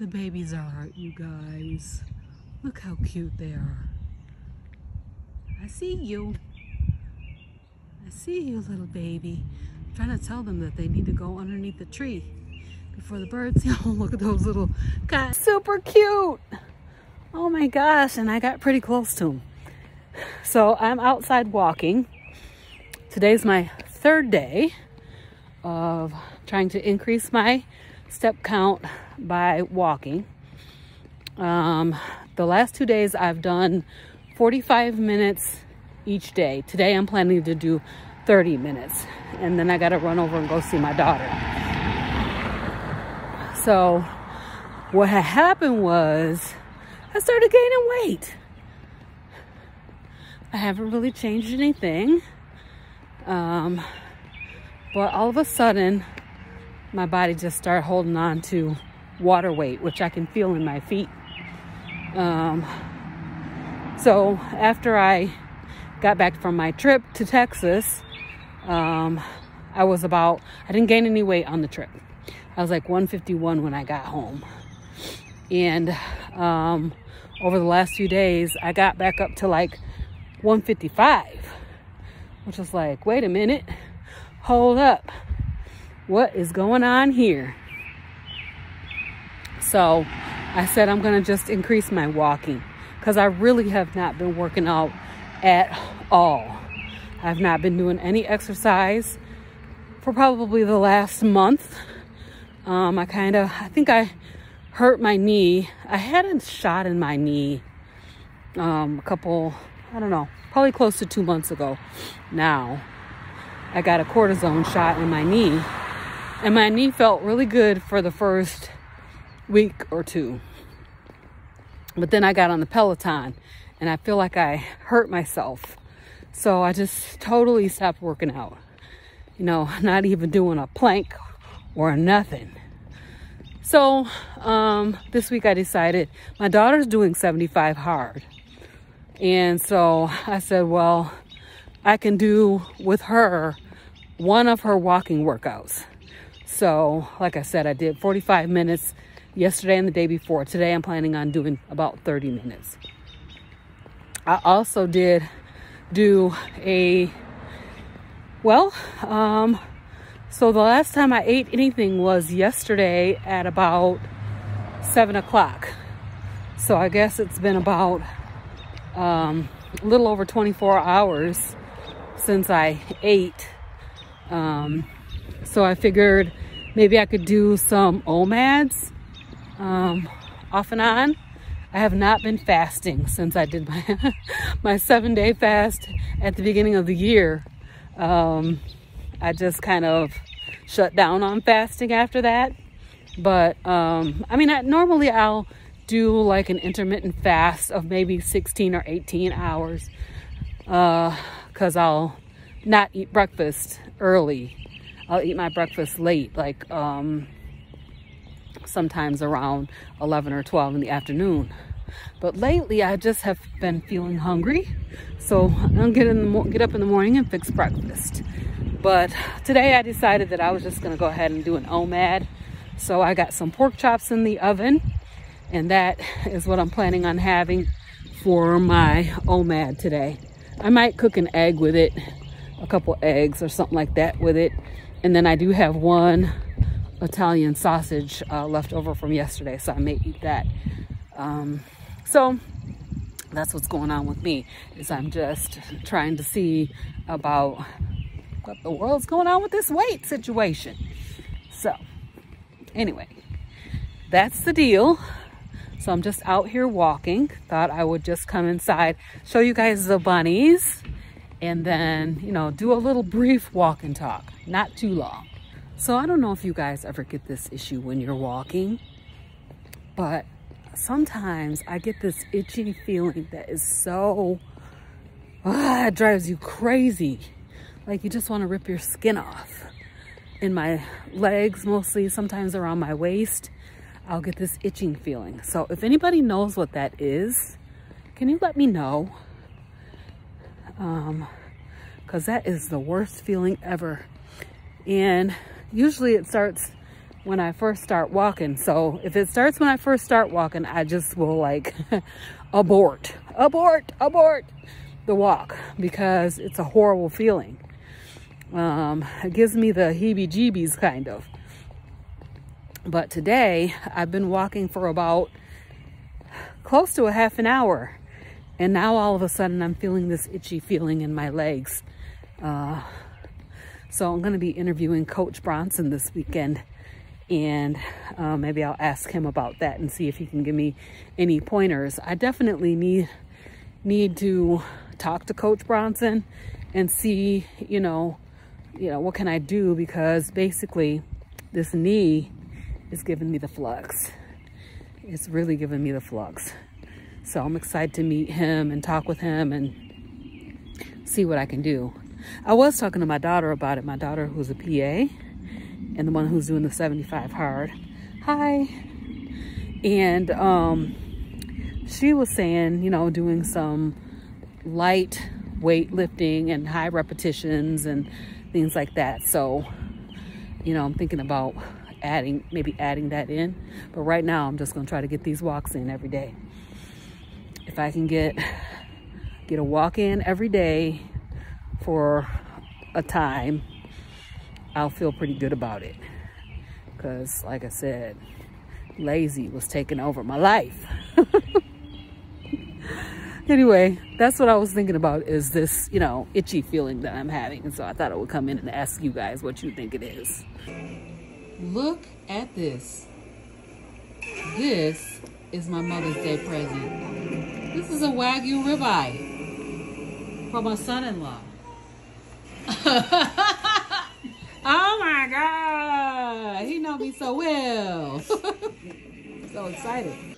The babies are, you guys. Look how cute they are. I see you. I see you, little baby. I'm trying to tell them that they need to go underneath the tree before the birds. Oh, look at those little guys. Super cute. Oh my gosh. And I got pretty close to them. So I'm outside walking. Today's my third day of trying to increase my step count by walking. Um, the last two days I've done 45 minutes each day. Today I'm planning to do 30 minutes and then I got to run over and go see my daughter. So what had happened was I started gaining weight. I haven't really changed anything. Um, but all of a sudden, my body just started holding on to water weight, which I can feel in my feet. Um, so after I got back from my trip to Texas, um, I was about, I didn't gain any weight on the trip. I was like 151 when I got home. And um, over the last few days, I got back up to like 155, which was like, wait a minute, hold up. What is going on here? So I said I'm going to just increase my walking because I really have not been working out at all. I've not been doing any exercise for probably the last month. Um, I kind of, I think I hurt my knee. I had a shot in my knee um, a couple, I don't know, probably close to two months ago now. I got a cortisone shot in my knee and my knee felt really good for the first week or two. But then I got on the Peloton and I feel like I hurt myself. So I just totally stopped working out. You know, not even doing a plank or nothing. So um, this week I decided my daughter's doing 75 hard. And so I said, well, I can do with her one of her walking workouts. So, like I said, I did 45 minutes yesterday and the day before. Today, I'm planning on doing about 30 minutes. I also did do a, well, um, so the last time I ate anything was yesterday at about 7 o'clock. So I guess it's been about um, a little over 24 hours since I ate. Um, so I figured maybe I could do some OMADs um, off and on. I have not been fasting since I did my, my seven day fast at the beginning of the year. Um, I just kind of shut down on fasting after that. But um, I mean, I, normally I'll do like an intermittent fast of maybe 16 or 18 hours because uh, I'll not eat breakfast early I'll eat my breakfast late, like um, sometimes around 11 or 12 in the afternoon. But lately, I just have been feeling hungry. So I'll get, in the get up in the morning and fix breakfast. But today I decided that I was just gonna go ahead and do an OMAD. So I got some pork chops in the oven and that is what I'm planning on having for my OMAD today. I might cook an egg with it, a couple eggs or something like that with it and then I do have one Italian sausage uh, left over from yesterday, so I may eat that. Um, so that's what's going on with me, is I'm just trying to see about what the world's going on with this weight situation. So anyway, that's the deal. So I'm just out here walking. Thought I would just come inside, show you guys the bunnies, and then, you know, do a little brief walk and talk not too long. So I don't know if you guys ever get this issue when you're walking, but sometimes I get this itchy feeling that is so, ah, it drives you crazy. Like you just want to rip your skin off. In my legs mostly, sometimes around my waist, I'll get this itching feeling. So if anybody knows what that is, can you let me know? Um, Cause that is the worst feeling ever. And usually it starts when I first start walking. So if it starts when I first start walking, I just will like abort, abort, abort the walk because it's a horrible feeling. Um, it gives me the heebie-jeebies kind of. But today I've been walking for about close to a half an hour. And now all of a sudden I'm feeling this itchy feeling in my legs. Uh, so I'm going to be interviewing Coach Bronson this weekend. And uh, maybe I'll ask him about that and see if he can give me any pointers. I definitely need need to talk to Coach Bronson and see, you know, you know, what can I do? Because basically this knee is giving me the flux. It's really giving me the flux. So I'm excited to meet him and talk with him and see what I can do. I was talking to my daughter about it. My daughter who's a PA and the one who's doing the 75 hard. Hi. And um, she was saying, you know, doing some light weight lifting and high repetitions and things like that. So, you know, I'm thinking about adding, maybe adding that in. But right now, I'm just going to try to get these walks in every day. If I can get, get a walk in every day for a time, I'll feel pretty good about it. Because, like I said, lazy was taking over my life. anyway, that's what I was thinking about is this, you know, itchy feeling that I'm having. And so I thought I would come in and ask you guys what you think it is. Look at this. This is my Mother's Day present. This is a Wagyu ribeye for my son-in-law. oh my God, he know me so well. so excited.